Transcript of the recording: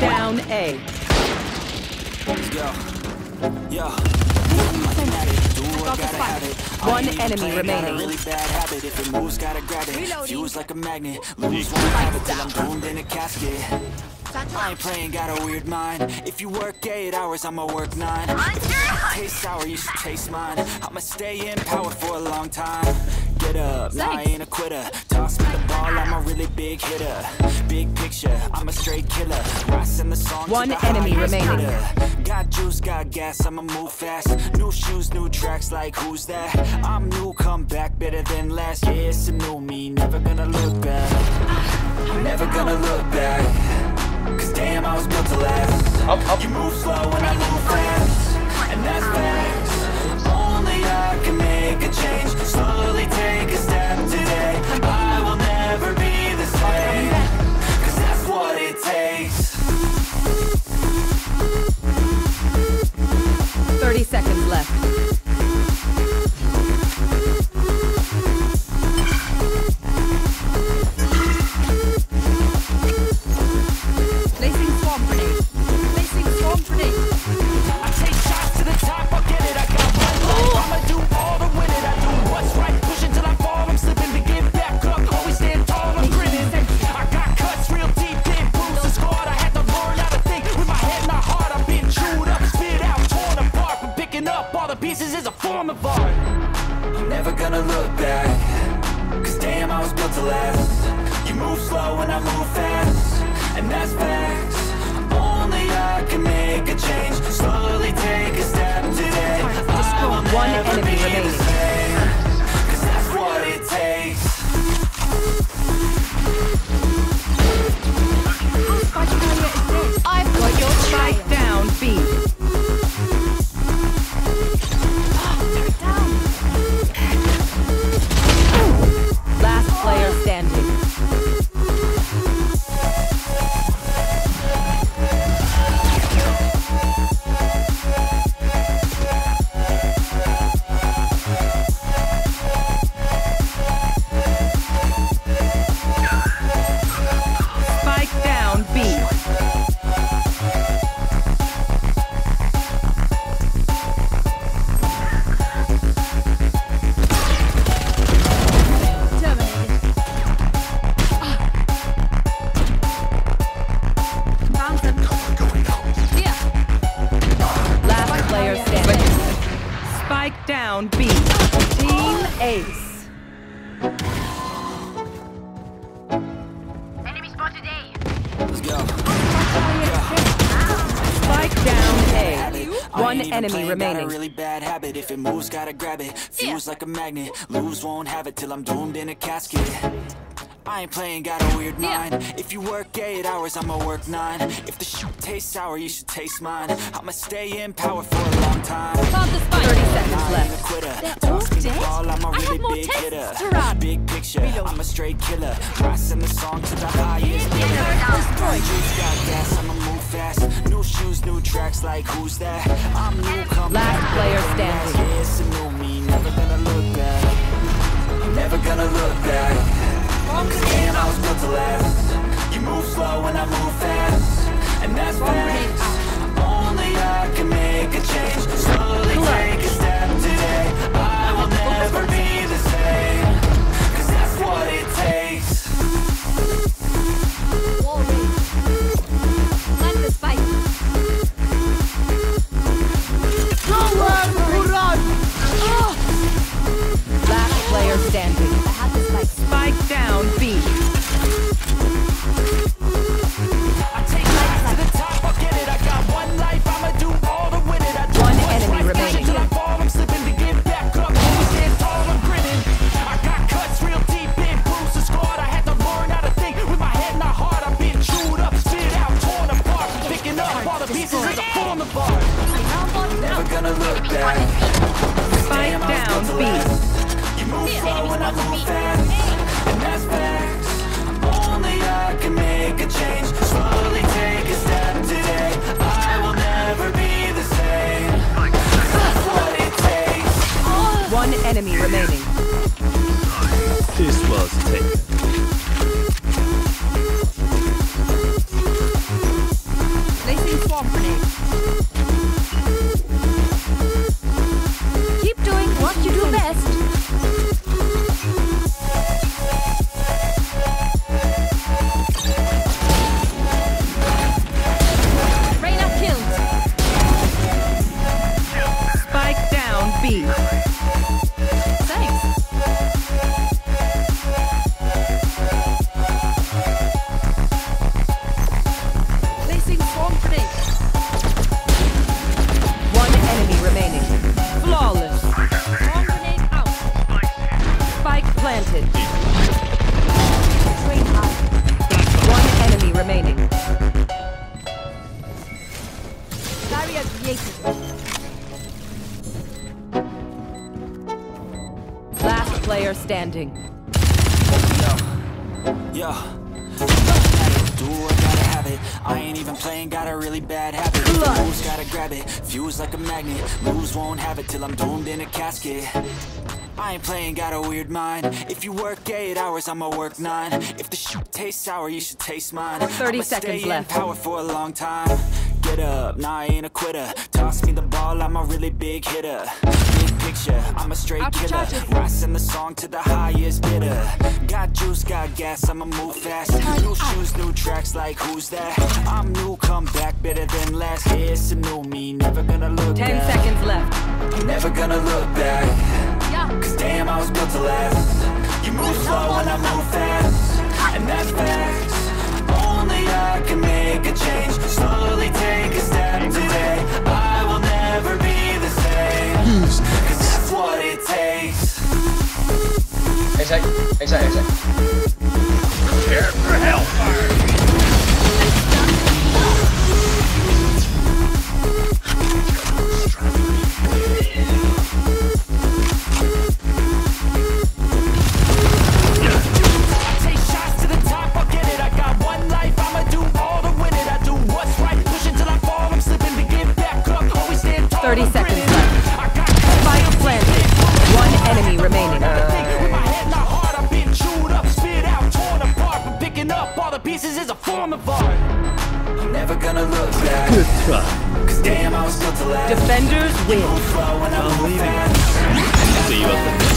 down A. Let's go. Yo. I'm at it. Do what gotta have it. I One enemy playing, Got a remaining. really bad habit. If it moves, gotta grab it. Fuse like a magnet. Lose one have it till I'm doomed in a casket. I ain't playing, got a weird mind. If you work eight hours, I'ma work nine. If you taste sour, you should taste mine. I'ma stay in power for a long time. Get up, nah, I ain't a quitter. Toss me the ball, I'm a really big hitter. Big picture, I'm a straight killer. Rising the song One the enemy highest remaining. bidder. Got juice, got gas, I'ma move fast. New shoes, new tracks, like who's that? I'm new, come back better than last. Yeah, it's a new me, never gonna look back. Never gonna look back. Cause damn, I was built to last. You move slow and I move fast. And that's facts. Left. All the pieces is a form of art. I'm never gonna look back, cause damn, I was built to last. You move slow and I move fast, and that's facts. Only I can make a change. Slowly take a step today. I will One never enemy be the remaining. same, 'cause that's what it takes. I've got your Spike down B. Spike down A. I One enemy playing, Got a remaining. really bad habit. If it moves, gotta grab it. Fuse like a magnet. Lose, won't have it till I'm doomed in a casket. I ain't playing, got a weird mind. If you work eight hours, I'ma work nine. If the shoot tastes sour, you should taste mine. I'ma stay in power for a long time. Found the spike. 30 seconds I ain't a left. quitter. They're all the dead? ball, I'm a I really have more big hitter. Big picture, I'm a straight killer. Rising the song to the highest bidder. Juice got gas, I'ma move fast. New shoes, new tracks, like who's that? I'm new, come Last back, player better standing. last. Yeah, new me, never gonna look back. Never gonna look back. I was built to last. You move slow and I move fast. And that's facts. This was standing. Yo. Do I gotta have it. I ain't even playing, got a really bad habit. Moves, gotta grab it. Fuse like a magnet. Moves won't have it till I'm doomed in a casket. I ain't playing, got a weird mind. If you work eight hours, I'ma work nine. If the shit tastes sour, you should taste mine. 30 I'ma seconds stay in left. power for a long time. Get up, nah, I ain't a quitter. Toss me the ball, I'm a really big hitter. Picture, I'm a straight killer. Rising the song to the highest bidder. Got juice, got gas, I'ma move fast. New shoes, new tracks, like who's that? I'm new, come back better than last. It's a new me, never gonna look 10 back. seconds left. Never gonna look back. Cause damn, I was built to last. You move slow and I move fast. And that's facts. Only I can make a change. Slowly take a step today. I Exec, exec, exec. Take try. Cause damn, I was built to last. Defenders win. Slow and I I'm leaving. See you at the